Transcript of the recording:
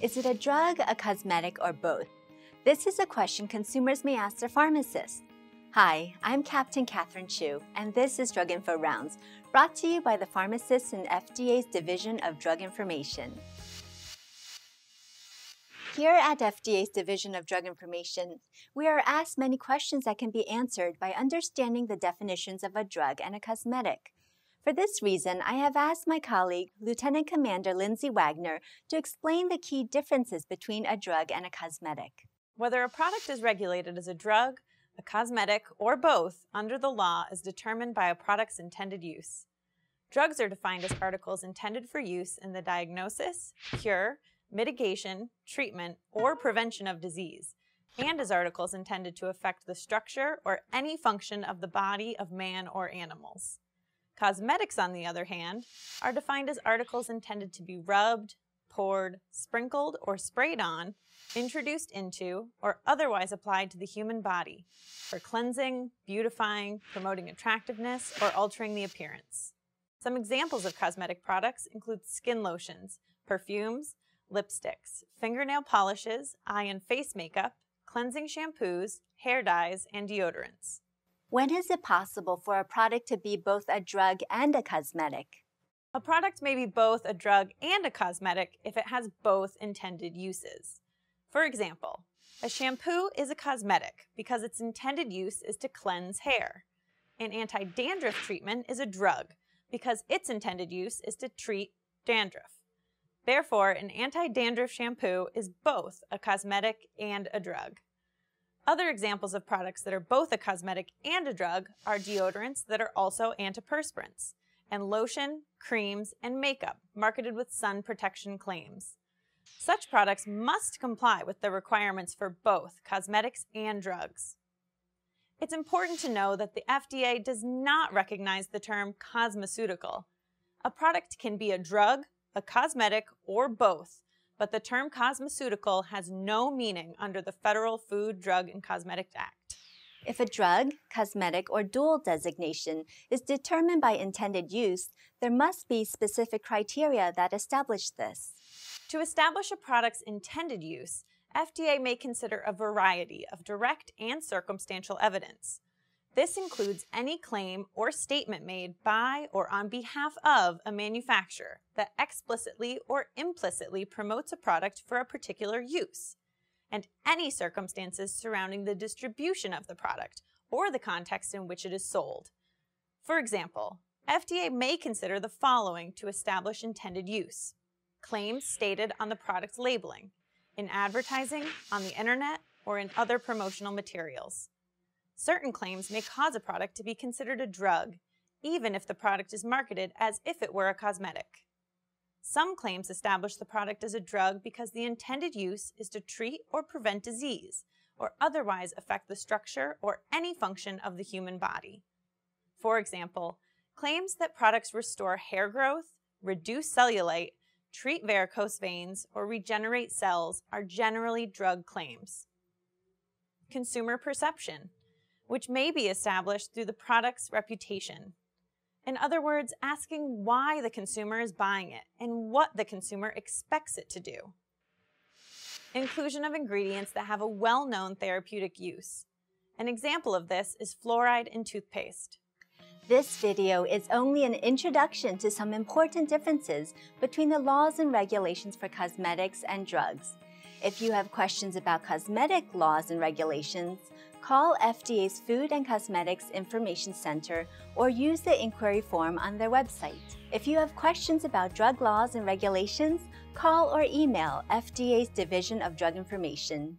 Is it a drug, a cosmetic, or both? This is a question consumers may ask their pharmacist. Hi, I'm Captain Catherine Chu, and this is Drug Info Rounds, brought to you by the pharmacists in FDA's Division of Drug Information. Here at FDA's Division of Drug Information, we are asked many questions that can be answered by understanding the definitions of a drug and a cosmetic. For this reason, I have asked my colleague, Lieutenant Commander Lindsay Wagner, to explain the key differences between a drug and a cosmetic. Whether a product is regulated as a drug, a cosmetic, or both under the law is determined by a product's intended use. Drugs are defined as articles intended for use in the diagnosis, cure, mitigation, treatment, or prevention of disease, and as articles intended to affect the structure or any function of the body of man or animals. Cosmetics, on the other hand, are defined as articles intended to be rubbed, poured, sprinkled, or sprayed on, introduced into, or otherwise applied to the human body for cleansing, beautifying, promoting attractiveness, or altering the appearance. Some examples of cosmetic products include skin lotions, perfumes, lipsticks, fingernail polishes, eye and face makeup, cleansing shampoos, hair dyes, and deodorants. When is it possible for a product to be both a drug and a cosmetic? A product may be both a drug and a cosmetic if it has both intended uses. For example, a shampoo is a cosmetic because its intended use is to cleanse hair. An anti-dandruff treatment is a drug because its intended use is to treat dandruff. Therefore, an anti-dandruff shampoo is both a cosmetic and a drug. Other examples of products that are both a cosmetic and a drug are deodorants that are also antiperspirants, and lotion, creams, and makeup marketed with sun protection claims. Such products must comply with the requirements for both cosmetics and drugs. It's important to know that the FDA does not recognize the term cosmeceutical. A product can be a drug, a cosmetic, or both, but the term cosmeceutical has no meaning under the Federal Food, Drug, and Cosmetic Act. If a drug, cosmetic, or dual designation is determined by intended use, there must be specific criteria that establish this. To establish a product's intended use, FDA may consider a variety of direct and circumstantial evidence. This includes any claim or statement made by or on behalf of a manufacturer that explicitly or implicitly promotes a product for a particular use, and any circumstances surrounding the distribution of the product or the context in which it is sold. For example, FDA may consider the following to establish intended use. Claims stated on the product's labeling, in advertising, on the internet, or in other promotional materials. Certain claims may cause a product to be considered a drug, even if the product is marketed as if it were a cosmetic. Some claims establish the product as a drug because the intended use is to treat or prevent disease, or otherwise affect the structure or any function of the human body. For example, claims that products restore hair growth, reduce cellulite, treat varicose veins, or regenerate cells are generally drug claims. Consumer perception which may be established through the product's reputation. In other words, asking why the consumer is buying it and what the consumer expects it to do. Inclusion of ingredients that have a well-known therapeutic use. An example of this is fluoride in toothpaste. This video is only an introduction to some important differences between the laws and regulations for cosmetics and drugs. If you have questions about cosmetic laws and regulations, call FDA's Food and Cosmetics Information Center or use the inquiry form on their website. If you have questions about drug laws and regulations, call or email FDA's Division of Drug Information.